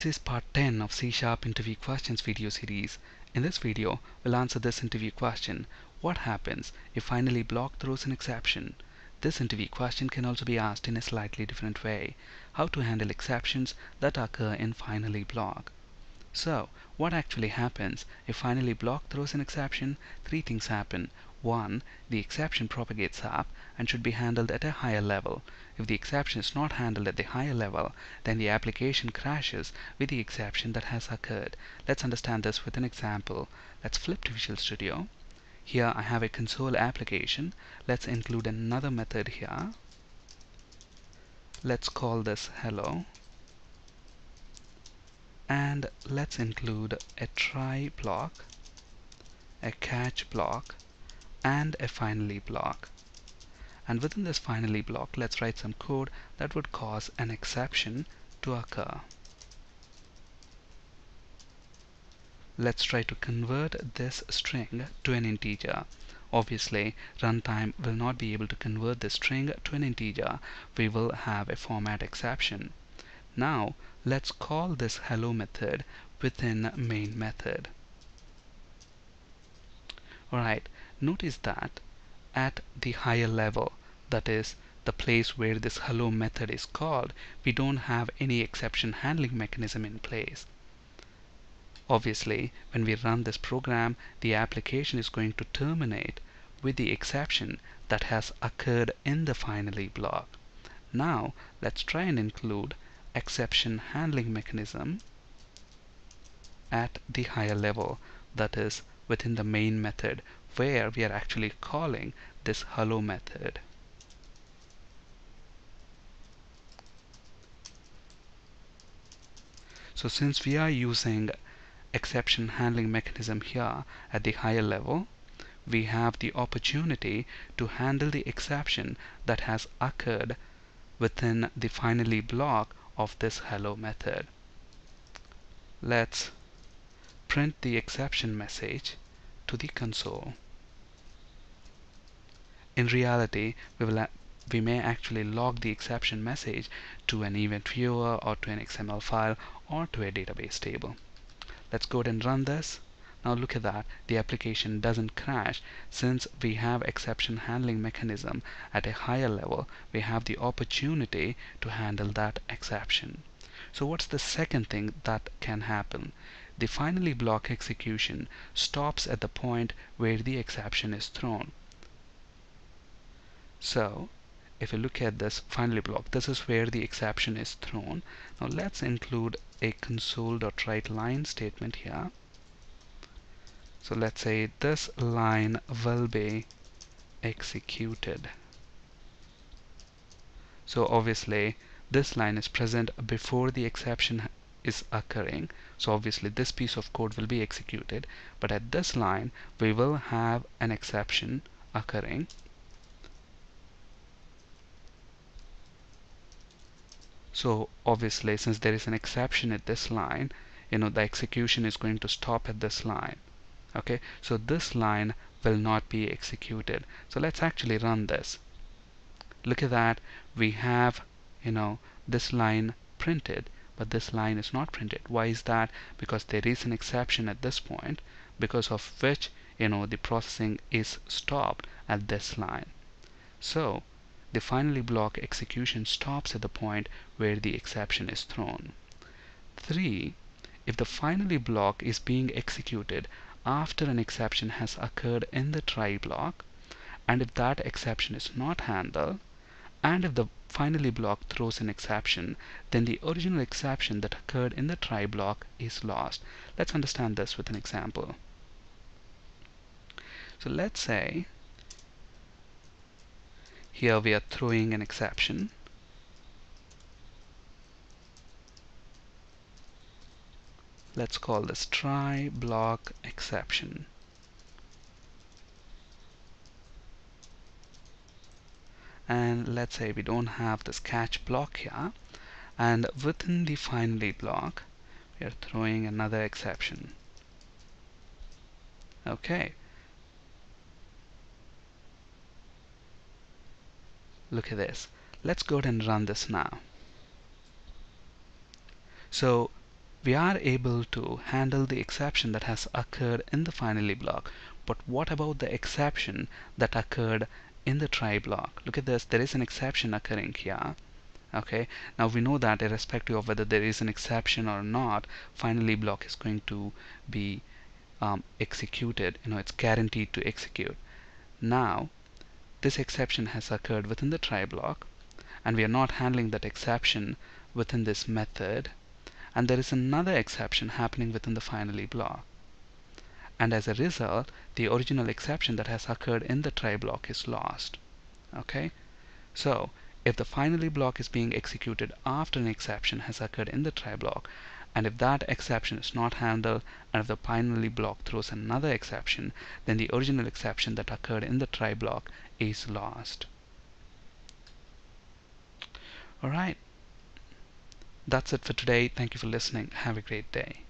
This is part 10 of C Sharp interview questions video series. In this video, we'll answer this interview question. What happens if finally block throws an exception? This interview question can also be asked in a slightly different way. How to handle exceptions that occur in finally block. So, what actually happens if finally block throws an exception? Three things happen. 1. The exception propagates up and should be handled at a higher level. If the exception is not handled at the higher level, then the application crashes with the exception that has occurred. Let's understand this with an example. Let's flip to Visual Studio. Here I have a console application. Let's include another method here. Let's call this hello. And let's include a try block, a catch block, and a finally block. And within this finally block, let's write some code that would cause an exception to occur. Let's try to convert this string to an integer. Obviously, runtime will not be able to convert this string to an integer. We will have a format exception. Now, let's call this hello method within main method. Alright, notice that at the higher level, that is the place where this hello method is called, we don't have any exception handling mechanism in place. Obviously, when we run this program, the application is going to terminate with the exception that has occurred in the finally block. Now, let's try and include exception handling mechanism at the higher level, that is within the main method where we are actually calling this hello method. So since we are using exception handling mechanism here at the higher level, we have the opportunity to handle the exception that has occurred within the finally block of this hello method. Let's print the exception message to the console. In reality, we, will we may actually log the exception message to an event viewer or to an XML file or to a database table. Let's go ahead and run this. Now look at that, the application doesn't crash since we have exception handling mechanism at a higher level. We have the opportunity to handle that exception. So what's the second thing that can happen? The finally block execution stops at the point where the exception is thrown. So if you look at this finally block, this is where the exception is thrown. Now let's include a console.write line statement here. So let's say this line will be executed. So obviously this line is present before the exception is occurring. So obviously this piece of code will be executed. But at this line we will have an exception occurring. So obviously since there is an exception at this line, you know the execution is going to stop at this line. Okay, so this line will not be executed. So let's actually run this. Look at that. We have, you know, this line printed, but this line is not printed. Why is that? Because there is an exception at this point, because of which, you know, the processing is stopped at this line. So the finally block execution stops at the point where the exception is thrown. 3. If the finally block is being executed after an exception has occurred in the try block, and if that exception is not handled, and if the finally block throws an exception, then the original exception that occurred in the try block is lost. Let's understand this with an example. So let's say here we are throwing an exception. Let's call this try block exception. And let's say we don't have this catch block here. And within the finally block, we are throwing another exception. Okay, look at this. Let's go ahead and run this now. So we are able to handle the exception that has occurred in the finally block. But what about the exception that occurred in the try block? Look at this. There is an exception occurring here. Okay? Now we know that irrespective of whether there is an exception or not finally block is going to be um, executed. You know it's guaranteed to execute. Now this exception has occurred within the try block and we are not handling that exception within this method and there is another exception happening within the finally block. And as a result the original exception that has occurred in the try block is lost okay? So if the finally block is being executed after an exception has occurred in the try block and if that exception is not handled and if the finally block throws another exception then the original exception that occurred in the try block is lost. Alright that's it for today. Thank you for listening. Have a great day